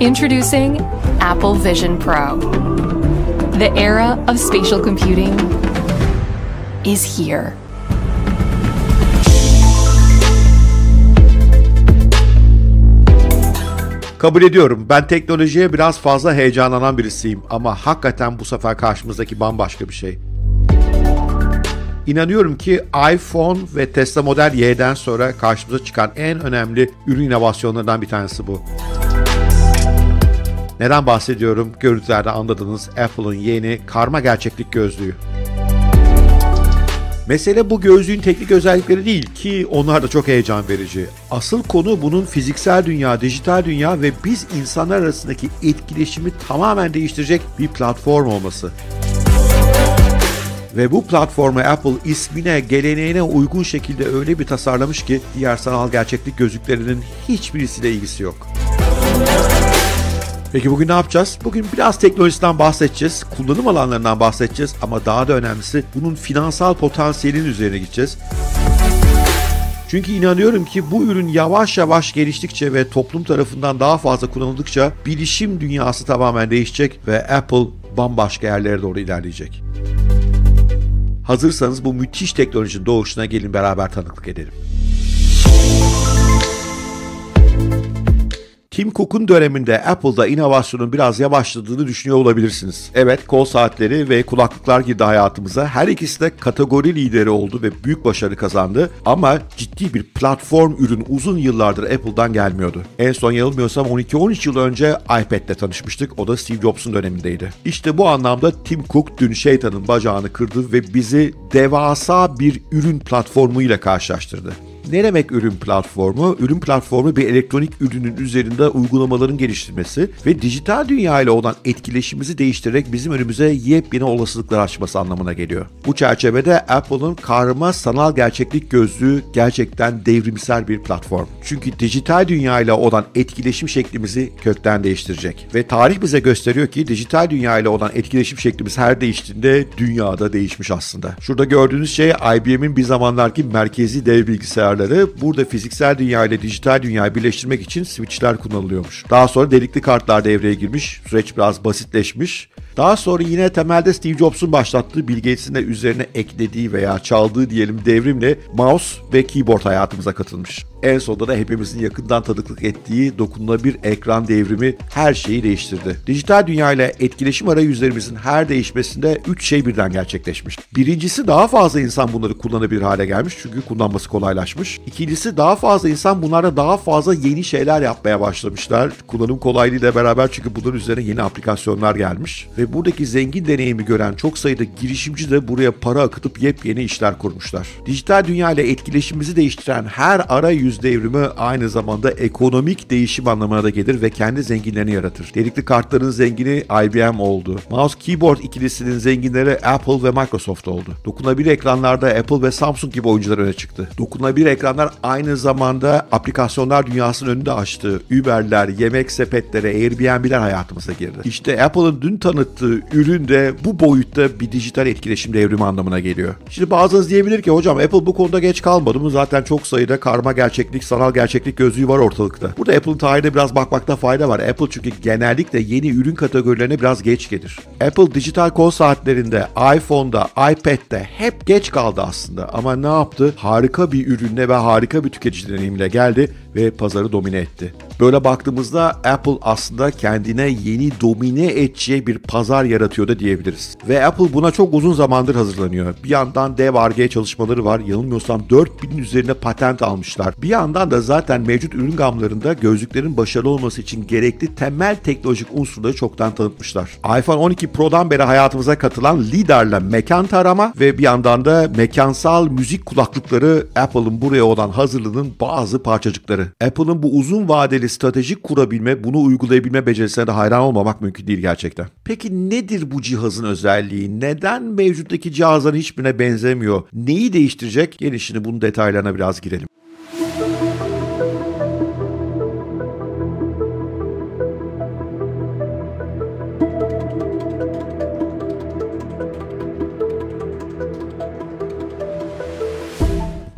Introducing Apple Vision Pro. The era of spatial computing is here. Kabul ediyorum. Ben teknolojiye biraz fazla heyecanlanan birisiyim ama hakikaten bu sefer karşımızdaki bambaşka bir şey. İnanıyorum ki iPhone ve Tesla Model Y'den sonra karşımıza çıkan en önemli ürün inovasyonlarından bir tanesi bu. Neden bahsediyorum? Görüntülerde anladınız Apple'ın yeni karma gerçeklik gözlüğü. Mesele bu gözlüğün teknik özellikleri değil ki onlar da çok heyecan verici. Asıl konu bunun fiziksel dünya, dijital dünya ve biz insanlar arasındaki etkileşimi tamamen değiştirecek bir platform olması. Ve bu platformu Apple ismine, geleneğine uygun şekilde öyle bir tasarlamış ki diğer sanal gerçeklik gözlüklerinin hiçbirisiyle ilgisi yok. Peki bugün ne yapacağız? Bugün biraz teknolojiden bahsedeceğiz, kullanım alanlarından bahsedeceğiz ama daha da önemlisi bunun finansal potansiyelinin üzerine gideceğiz. Çünkü inanıyorum ki bu ürün yavaş yavaş geliştikçe ve toplum tarafından daha fazla kullanıldıkça bilişim dünyası tamamen değişecek ve Apple bambaşka yerlere doğru ilerleyecek. Hazırsanız bu müthiş teknolojinin doğuşuna gelin beraber tanıklık edelim. Tim Cook'un döneminde Apple'da inovasyonun biraz yavaşladığını düşünüyor olabilirsiniz. Evet, kol saatleri ve kulaklıklar girdi hayatımıza. Her ikisi de kategori lideri oldu ve büyük başarı kazandı. Ama ciddi bir platform ürün uzun yıllardır Apple'dan gelmiyordu. En son yanılmıyorsam 12-13 yıl önce iPad'le tanışmıştık. O da Steve Jobs'un dönemindeydi. İşte bu anlamda Tim Cook dün şeytanın bacağını kırdı ve bizi devasa bir ürün platformuyla karşılaştırdı. Ne demek ürün platformu? Ürün platformu bir elektronik ürünün üzerinde uygulamaların geliştirmesi ve dijital dünya ile olan etkileşimimizi değiştirerek bizim önümüze yepyeni olasılıklar açması anlamına geliyor. Bu çerçevede Apple'ın karma sanal gerçeklik gözlüğü gerçekten devrimsel bir platform. Çünkü dijital dünya ile olan etkileşim şeklimizi kökten değiştirecek. Ve tarih bize gösteriyor ki dijital dünya ile olan etkileşim şeklimiz her değiştiğinde dünyada değişmiş aslında. Şurada gördüğünüz şey IBM'in bir zamanlarki merkezi dev bilgisayar bilgisayarları burada fiziksel dünya ile dijital dünyayı birleştirmek için switchler kullanılıyormuş. Daha sonra delikli kartlar devreye girmiş, süreç biraz basitleşmiş. Daha sonra yine temelde Steve Jobs'un başlattığı Bill Gates'in de üzerine eklediği veya çaldığı diyelim devrimle mouse ve keyboard hayatımıza katılmış. En sonunda da hepimizin yakından tanıklık ettiği dokunulabilir ekran devrimi her şeyi değiştirdi. Dijital dünya ile etkileşim arayüzlerimizin her değişmesinde 3 şey birden gerçekleşmiş. Birincisi daha fazla insan bunları kullanabilir hale gelmiş çünkü kullanması kolaylaşmış. İkincisi daha fazla insan bunlarda daha fazla yeni şeyler yapmaya başlamışlar. Kullanım kolaylığıyla beraber çünkü bunların üzerine yeni aplikasyonlar gelmiş. Ve buradaki zengin deneyimi gören çok sayıda girişimci de buraya para akıtıp yepyeni işler kurmuşlar. Dijital dünya ile etkileşimimizi değiştiren her arayüz yüz devrimi aynı zamanda ekonomik değişim anlamına da gelir ve kendi zenginlerini yaratır. Delikli kartların zengini IBM oldu. Mouse keyboard ikilisinin zenginleri Apple ve Microsoft oldu. Dokunabilir ekranlarda Apple ve Samsung gibi oyuncular öne çıktı. Dokunabilir ekranlar aynı zamanda aplikasyonlar dünyasının önünde açtı. Uber'ler, yemek sepetleri, Airbnb'ler hayatımıza girdi. İşte Apple'ın dün tanıttığı ürün de bu boyutta bir dijital etkileşim devrimi anlamına geliyor. Şimdi bazınız diyebilir ki hocam Apple bu konuda geç kalmadı mı? Zaten çok sayıda karma gerçek gerçeklik, sanal gerçeklik gözlüğü var ortalıkta. Burada Apple'ın tarihine biraz bakmakta fayda var. Apple çünkü genellikle yeni ürün kategorilerine biraz geç gelir. Apple dijital kol saatlerinde, iPhone'da, iPad'de hep geç kaldı aslında. Ama ne yaptı? Harika bir ürünle ve harika bir tüketici deneyimiyle geldi ve pazarı domine etti. Böyle baktığımızda Apple aslında kendine yeni domine edeceği bir pazar yaratıyor da diyebiliriz. Ve Apple buna çok uzun zamandır hazırlanıyor. Bir yandan dev R&D çalışmaları var. Yanılmıyorsam 4000'in üzerine patent almışlar. Bir yandan da zaten mevcut ürün gamlarında gözlüklerin başarılı olması için gerekli temel teknolojik unsurları çoktan tanıtmışlar. iPhone 12 Pro'dan beri hayatımıza katılan liderle mekan tarama ve bir yandan da mekansal müzik kulaklıkları Apple'ın buraya olan hazırlığının bazı parçacıkları. Apple'ın bu uzun vadeli stratejik kurabilme, bunu uygulayabilme becerisine de hayran olmamak mümkün değil gerçekten. Peki nedir bu cihazın özelliği? Neden mevcuttaki cihazların hiçbirine benzemiyor? Neyi değiştirecek? Gelin şimdi bunun detaylarına biraz girelim.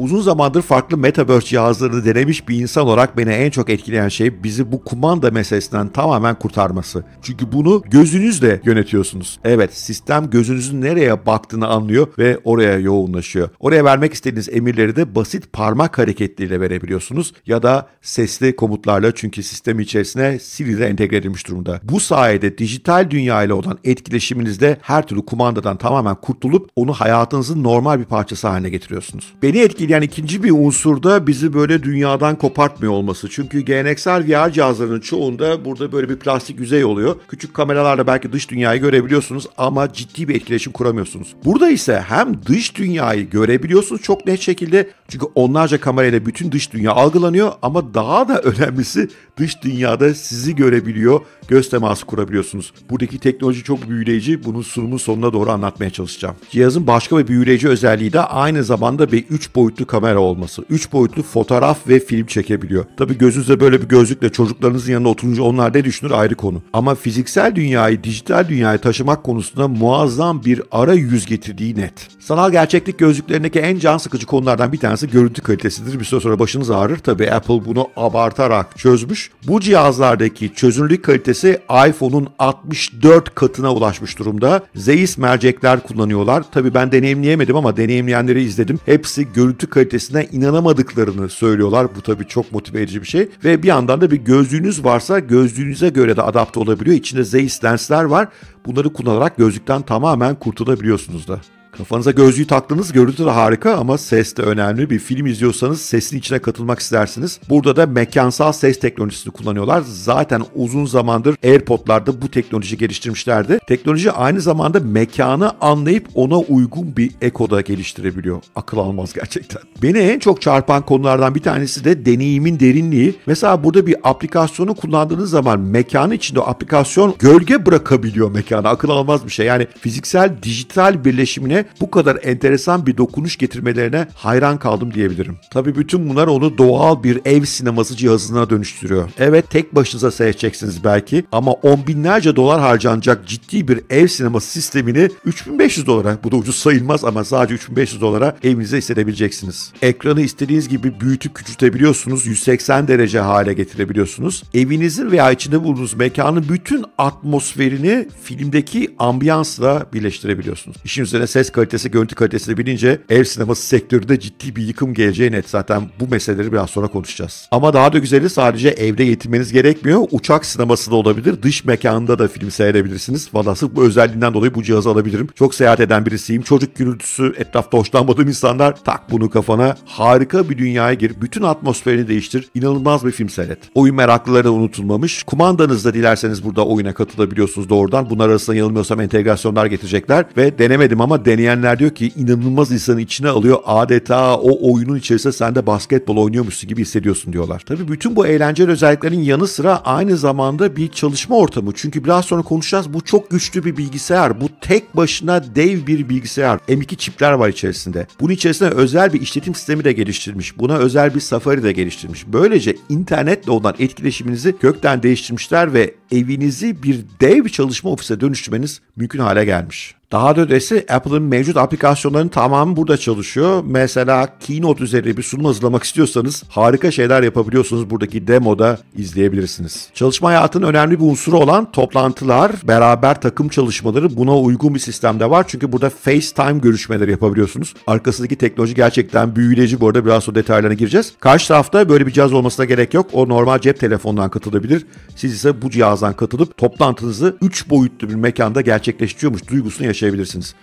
Uzun zamandır farklı Metaverse cihazlarını denemiş bir insan olarak beni en çok etkileyen şey bizi bu kumanda meselesinden tamamen kurtarması. Çünkü bunu gözünüzle yönetiyorsunuz. Evet sistem gözünüzün nereye baktığını anlıyor ve oraya yoğunlaşıyor. Oraya vermek istediğiniz emirleri de basit parmak hareketleriyle verebiliyorsunuz ya da sesli komutlarla çünkü sistem içerisine Siri de entegre edilmiş durumda. Bu sayede dijital dünya ile olan etkileşiminizde her türlü kumandadan tamamen kurtulup onu hayatınızın normal bir parçası haline getiriyorsunuz. Beni etkileyen ikinci bir unsur da bizi böyle dünyadan kopartmıyor olması. Çünkü geleneksel VR cihazlarının çoğunda burada böyle bir plastik yüzey oluyor. Küçük kameralarla belki dış dünyayı görebiliyorsunuz ama ciddi bir etkileşim kuramıyorsunuz. Burada ise hem dış dünyayı görebiliyorsunuz çok net şekilde çünkü onlarca kamerayla bütün dış dünya algılanıyor ama daha da önemlisi dış dünyada sizi görebiliyor, göz teması kurabiliyorsunuz. Buradaki teknoloji çok büyüleyici. Bunun sunumun sonuna doğru anlatmaya çalışacağım. Cihazın başka bir büyüleyici özelliği de aynı zamanda bir 3 boyutlu kamera olması. 3 boyutlu fotoğraf ve film çekebiliyor. Tabi gözünüzde böyle bir gözlükle çocuklarınızın yanında oturunca onlar ne düşünür ayrı konu. Ama fiziksel dünyayı dijital dünyaya taşımak konusunda muazzam bir ara yüz getirdiği net. Sanal gerçeklik gözlüklerindeki en can sıkıcı konulardan bir tanesi görüntü kalitesidir. Bir süre sonra başınız ağrır. Tabi Apple bunu abartarak çözmüş. Bu cihazlardaki çözünürlük kalitesi iPhone'un 64 katına ulaşmış durumda. Zeiss mercekler kullanıyorlar. Tabi ben deneyimleyemedim ama deneyimleyenleri izledim. Hepsi görüntü kalitesine inanamadıklarını söylüyorlar. Bu tabi çok motive edici bir şey. Ve bir yandan da bir gözlüğünüz varsa gözlüğünüze göre de adapte olabiliyor. İçinde Zeiss lensler var. Bunları kullanarak gözlükten tamamen kurtulabiliyorsunuz da. Kafanıza gözlüğü taktınız görüntü de harika ama ses de önemli. Bir film izliyorsanız sesin içine katılmak istersiniz. Burada da mekansal ses teknolojisini kullanıyorlar. Zaten uzun zamandır AirPod'larda bu teknoloji geliştirmişlerdi. Teknoloji aynı zamanda mekanı anlayıp ona uygun bir eko da geliştirebiliyor. Akıl almaz gerçekten. Beni en çok çarpan konulardan bir tanesi de deneyimin derinliği. Mesela burada bir aplikasyonu kullandığınız zaman mekanı içinde o aplikasyon gölge bırakabiliyor mekana. Akıl almaz bir şey. Yani fiziksel dijital birleşimine bu kadar enteresan bir dokunuş getirmelerine hayran kaldım diyebilirim. Tabii bütün bunlar onu doğal bir ev sineması cihazına dönüştürüyor. Evet tek başınıza seyredeceksiniz belki ama on binlerce dolar harcanacak ciddi bir ev sineması sistemini 3500 dolara, bu da ucuz sayılmaz ama sadece 3500 dolara evinizde hissedebileceksiniz. Ekranı istediğiniz gibi büyütüp küçültebiliyorsunuz, 180 derece hale getirebiliyorsunuz. Evinizin veya içinde bulunduğunuz mekanın bütün atmosferini filmdeki ambiyansla birleştirebiliyorsunuz. İşin üzerine ses kalitesi, görüntü kalitesini bilince ev sineması sektöründe ciddi bir yıkım geleceği net. Zaten bu meseleleri biraz sonra konuşacağız. Ama daha da güzeli sadece evde yetinmeniz gerekmiyor. Uçak sineması da olabilir. Dış mekanda da film seyredebilirsiniz. Valla sırf bu özelliğinden dolayı bu cihazı alabilirim. Çok seyahat eden birisiyim. Çocuk gürültüsü, etrafta hoşlanmadığım insanlar tak bunu kafana. Harika bir dünyaya gir. Bütün atmosferini değiştir. İnanılmaz bir film seyret. Oyun meraklıları da unutulmamış. Kumandanızla dilerseniz burada oyuna katılabiliyorsunuz doğrudan. Bunlar arasında yanılmıyorsam entegrasyonlar getirecekler. Ve denemedim ama deneyenler diyor ki inanılmaz insanı içine alıyor. Adeta o oyunun içerisinde sen de basketbol oynuyormuşsun gibi hissediyorsun diyorlar. Tabii bütün bu eğlenceli özelliklerin yanı sıra aynı zamanda bir çalışma ortamı. Çünkü biraz sonra konuşacağız. Bu çok güçlü bir bilgisayar. Bu tek başına dev bir bilgisayar. M2 çipler var içerisinde. Bunun içerisinde özel bir işletim sistemi de geliştirmiş. Buna özel bir Safari de geliştirmiş. Böylece internetle olan etkileşiminizi kökten değiştirmişler ve evinizi bir dev çalışma ofise dönüştürmeniz mümkün hale gelmiş. Daha da ötesi Apple'ın mevcut aplikasyonlarının tamamı burada çalışıyor. Mesela Keynote üzerine bir sunum hazırlamak istiyorsanız harika şeyler yapabiliyorsunuz. Buradaki demoda izleyebilirsiniz. Çalışma hayatının önemli bir unsuru olan toplantılar, beraber takım çalışmaları buna uygun bir sistemde var. Çünkü burada FaceTime görüşmeleri yapabiliyorsunuz. Arkasındaki teknoloji gerçekten büyüleyici. Bu arada biraz sonra detaylarına gireceğiz. Karşı tarafta böyle bir cihaz olmasına gerek yok. O normal cep telefonundan katılabilir. Siz ise bu cihazdan katılıp toplantınızı 3 boyutlu bir mekanda gerçekleştiriyormuş duygusunu yaşayabilirsiniz.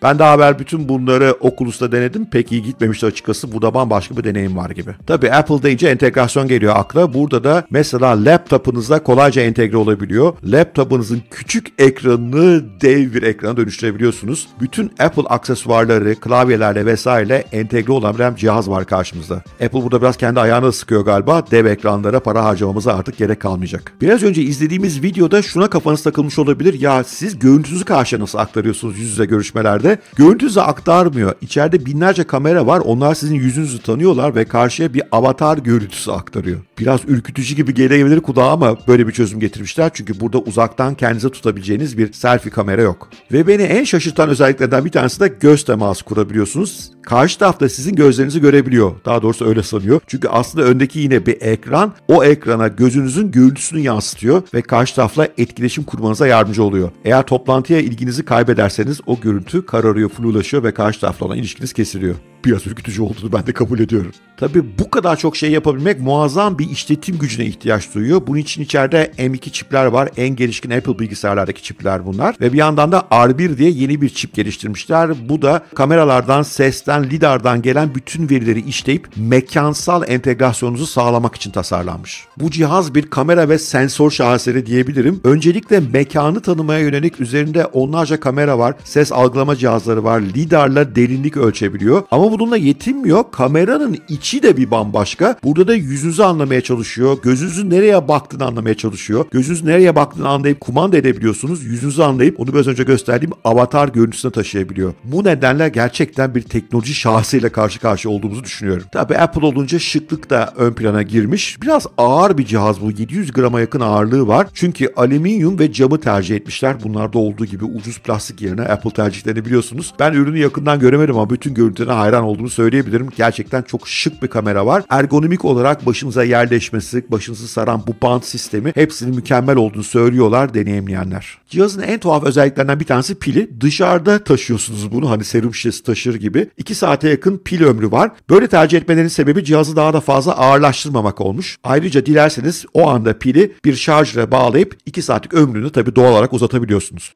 Ben daha evvel bütün bunları Oculus'ta denedim. Pek iyi gitmemişti açıkçası. Burada bambaşka bir deneyim var gibi. Tabii Apple deyince entegrasyon geliyor akla. Burada da mesela laptopunuza kolayca entegre olabiliyor. Laptopunuzun küçük ekranını dev bir ekrana dönüştürebiliyorsunuz. Bütün Apple aksesuarları, klavyelerle vesaire entegre olabilen cihaz var karşımızda. Apple burada biraz kendi ayağını sıkıyor galiba. Dev ekranlara para harcamamıza artık gerek kalmayacak. Biraz önce izlediğimiz videoda şuna kafanız takılmış olabilir. Ya siz görüntünüzü karşıya nasıl aktarıyorsunuz yüz yüze yüze görüşmelerde. Görüntünüzü aktarmıyor. İçeride binlerce kamera var. Onlar sizin yüzünüzü tanıyorlar ve karşıya bir avatar görüntüsü aktarıyor. Biraz ürkütücü gibi gelebilir kulağa ama böyle bir çözüm getirmişler. Çünkü burada uzaktan kendinize tutabileceğiniz bir selfie kamera yok. Ve beni en şaşırtan özelliklerden bir tanesi de göz teması kurabiliyorsunuz. Karşı tarafta sizin gözlerinizi görebiliyor. Daha doğrusu öyle sanıyor. Çünkü aslında öndeki yine bir ekran. O ekrana gözünüzün görüntüsünü yansıtıyor ve karşı tarafla etkileşim kurmanıza yardımcı oluyor. Eğer toplantıya ilginizi kaybederseniz o görüntü kararıyor, flulaşıyor ve karşı tarafla olan ilişkiniz kesiliyor biraz ürkütücü olduğunu ben de kabul ediyorum. Tabi bu kadar çok şey yapabilmek muazzam bir işletim gücüne ihtiyaç duyuyor. Bunun için içeride M2 çipler var. En gelişkin Apple bilgisayarlardaki çipler bunlar. Ve bir yandan da R1 diye yeni bir çip geliştirmişler. Bu da kameralardan, sesten, lidardan gelen bütün verileri işleyip mekansal entegrasyonunuzu sağlamak için tasarlanmış. Bu cihaz bir kamera ve sensör şaheseri diyebilirim. Öncelikle mekanı tanımaya yönelik üzerinde onlarca kamera var. Ses algılama cihazları var. Lidarla derinlik ölçebiliyor. Ama bununla yetinmiyor. Kameranın içi de bir bambaşka. Burada da yüzünüzü anlamaya çalışıyor. Gözünüzün nereye baktığını anlamaya çalışıyor. Gözünüz nereye baktığını anlayıp kumanda edebiliyorsunuz. Yüzünüzü anlayıp onu biraz önce gösterdiğim avatar görüntüsüne taşıyabiliyor. Bu nedenle gerçekten bir teknoloji şahsıyla karşı karşıya olduğumuzu düşünüyorum. Tabi Apple olunca şıklık da ön plana girmiş. Biraz ağır bir cihaz bu. 700 grama yakın ağırlığı var. Çünkü alüminyum ve camı tercih etmişler. Bunlarda olduğu gibi ucuz plastik yerine Apple tercihlerini biliyorsunuz. Ben ürünü yakından göremedim ama bütün görüntülerine hayran olduğunu söyleyebilirim. Gerçekten çok şık bir kamera var. Ergonomik olarak başınıza yerleşmesi, başınızı saran bu bant sistemi hepsinin mükemmel olduğunu söylüyorlar deneyimleyenler. Cihazın en tuhaf özelliklerinden bir tanesi pili. Dışarıda taşıyorsunuz bunu hani serum şişesi taşır gibi. 2 saate yakın pil ömrü var. Böyle tercih etmelerinin sebebi cihazı daha da fazla ağırlaştırmamak olmuş. Ayrıca dilerseniz o anda pili bir şarjla bağlayıp 2 saatlik ömrünü tabii doğal olarak uzatabiliyorsunuz.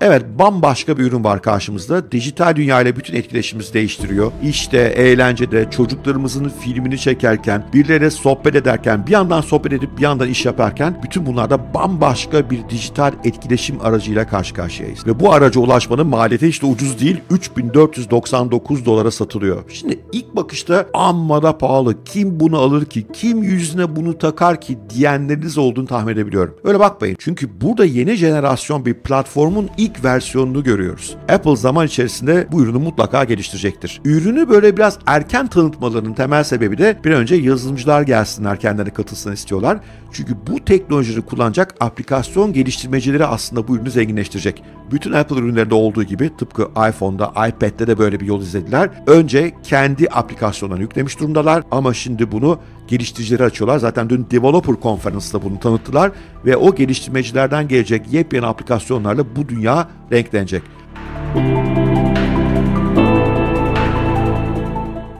Evet bambaşka bir ürün var karşımızda. Dijital dünya ile bütün etkileşimimizi değiştiriyor. İşte, eğlencede, çocuklarımızın filmini çekerken, birileriyle sohbet ederken, bir yandan sohbet edip bir yandan iş yaparken bütün bunlarda bambaşka bir dijital etkileşim aracıyla karşı karşıyayız. Ve bu araca ulaşmanın maliyeti işte ucuz değil 3499 dolara satılıyor. Şimdi ilk bakışta amma da pahalı. Kim bunu alır ki? Kim yüzüne bunu takar ki diyenleriniz olduğunu tahmin edebiliyorum. Öyle bakmayın. Çünkü burada yeni jenerasyon bir platformun ilk ilk versiyonunu görüyoruz. Apple zaman içerisinde bu ürünü mutlaka geliştirecektir. Ürünü böyle biraz erken tanıtmalarının temel sebebi de bir önce yazılımcılar gelsinler kendilerine katılsın istiyorlar. Çünkü bu teknolojiyi kullanacak aplikasyon geliştirmecileri aslında bu ürünü zenginleştirecek. Bütün Apple ürünlerinde olduğu gibi tıpkı iPhone'da, iPad'de de böyle bir yol izlediler. Önce kendi aplikasyonlarını yüklemiş durumdalar ama şimdi bunu geliştiricileri açıyorlar. Zaten dün Developer Conference'da bunu tanıttılar ve o geliştirmecilerden gelecek yepyeni aplikasyonlarla bu dünya renklenecek.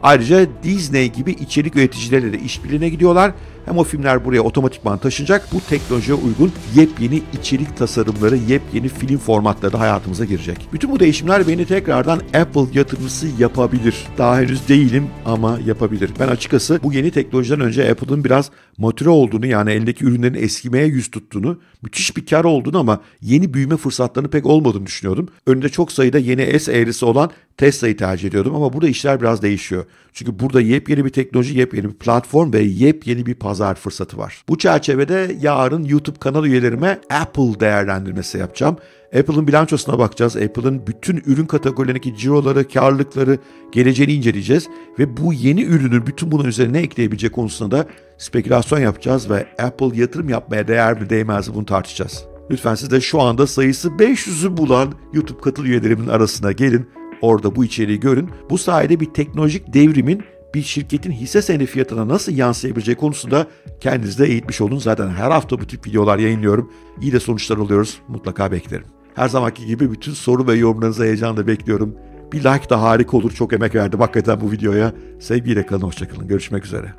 Ayrıca Disney gibi içerik üreticileriyle de işbirliğine gidiyorlar hem o filmler buraya otomatikman taşınacak. Bu teknolojiye uygun yepyeni içerik tasarımları, yepyeni film formatları da hayatımıza girecek. Bütün bu değişimler beni tekrardan Apple yatırımcısı yapabilir. Daha henüz değilim ama yapabilir. Ben açıkçası bu yeni teknolojiden önce Apple'ın biraz motive olduğunu yani elindeki ürünlerin eskimeye yüz tuttuğunu, müthiş bir kar olduğunu ama yeni büyüme fırsatlarını pek olmadığını düşünüyordum. Önünde çok sayıda yeni S eğrisi olan Tesla'yı tercih ediyordum ama burada işler biraz değişiyor. Çünkü burada yepyeni bir teknoloji, yepyeni bir platform ve yepyeni bir pazar fırsatı var. Bu çerçevede yarın YouTube kanal üyelerime Apple değerlendirmesi yapacağım. Apple'ın bilançosuna bakacağız. Apple'ın bütün ürün kategorilerindeki ciroları, karlılıkları, geleceğini inceleyeceğiz. Ve bu yeni ürünün bütün bunun üzerine ekleyebilecek konusunda da spekülasyon yapacağız ve Apple yatırım yapmaya değer mi değmez mi bunu tartışacağız. Lütfen siz de şu anda sayısı 500'ü bulan YouTube katıl üyelerimin arasına gelin. Orada bu içeriği görün. Bu sayede bir teknolojik devrimin bir şirketin hisse senedi fiyatına nasıl yansıyabileceği konusunda kendinizi de eğitmiş olun. Zaten her hafta bu tip videolar yayınlıyorum. İyi de sonuçlar alıyoruz. Mutlaka beklerim. Her zamanki gibi bütün soru ve yorumlarınızı heyecanla bekliyorum. Bir like da harika olur. Çok emek verdim hakikaten bu videoya. Sevgiyle kalın, hoşçakalın. Görüşmek üzere.